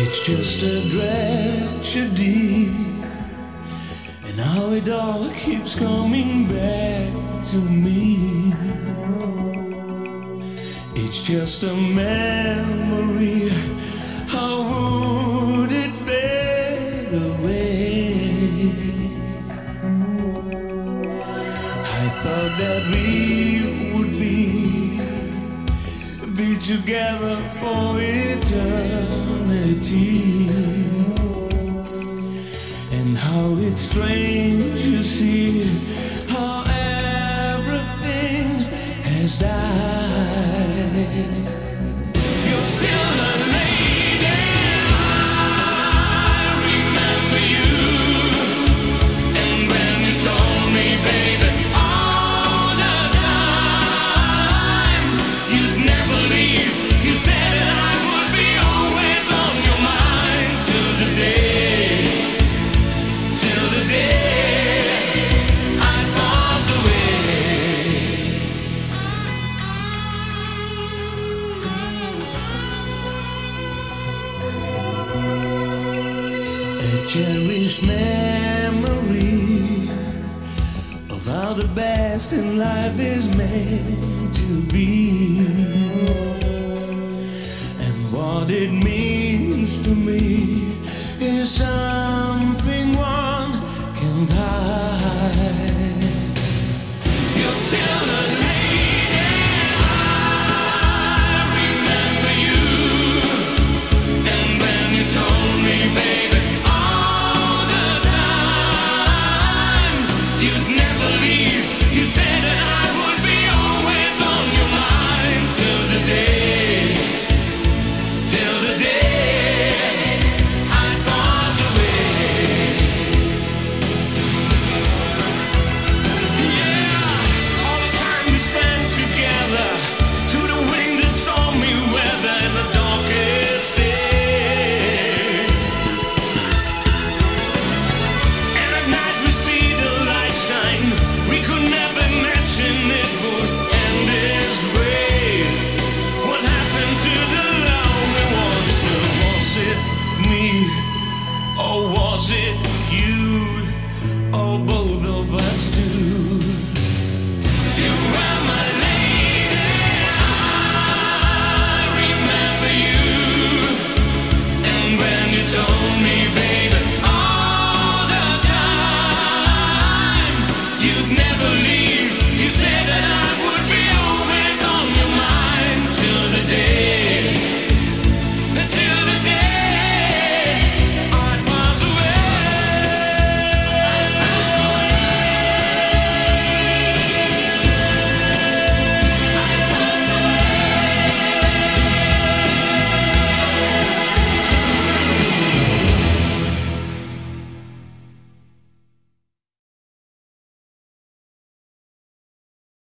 It's just a tragedy, and how it all keeps coming back to me. It's just a memory. How would it fade away? I thought that we together for eternity. And how it's strange to see how everything has died. A cherished memory of how the best in life is meant to be. And what it means to me is something one can't hide. You're still.